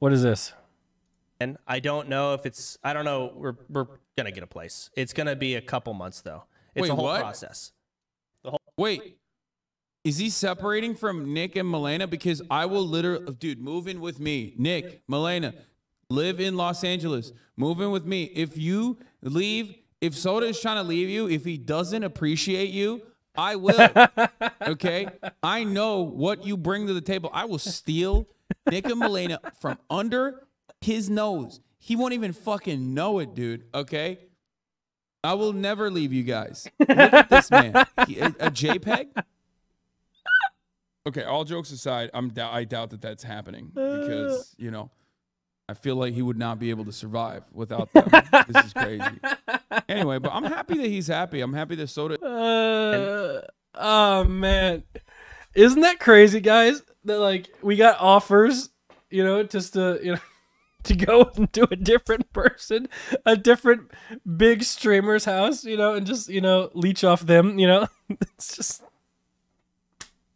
What is this? And I don't know if it's. I don't know. We're we're gonna get a place. It's gonna be a couple months though. It's Wait, a whole what? process. Wait, is he separating from Nick and Malena? Because I will literally, dude, move in with me. Nick, Malena, live in Los Angeles. Move in with me. If you leave, if Soda is trying to leave you, if he doesn't appreciate you, I will. Okay? I know what you bring to the table. I will steal Nick and Malena from under his nose. He won't even fucking know it, dude. Okay? I will never leave you guys. Look at this man. He- a, a JPEG? Okay, all jokes aside, I'm I doubt that that's happening because, you know, I feel like he would not be able to survive without them. this is crazy. Anyway, but I'm happy that he's happy. I'm happy that Soda Uh, oh man, isn't that crazy, guys? That like we got offers, you know, just to you know to go into a different person, a different big streamer's house, you know, and just you know leech off them, you know. it's just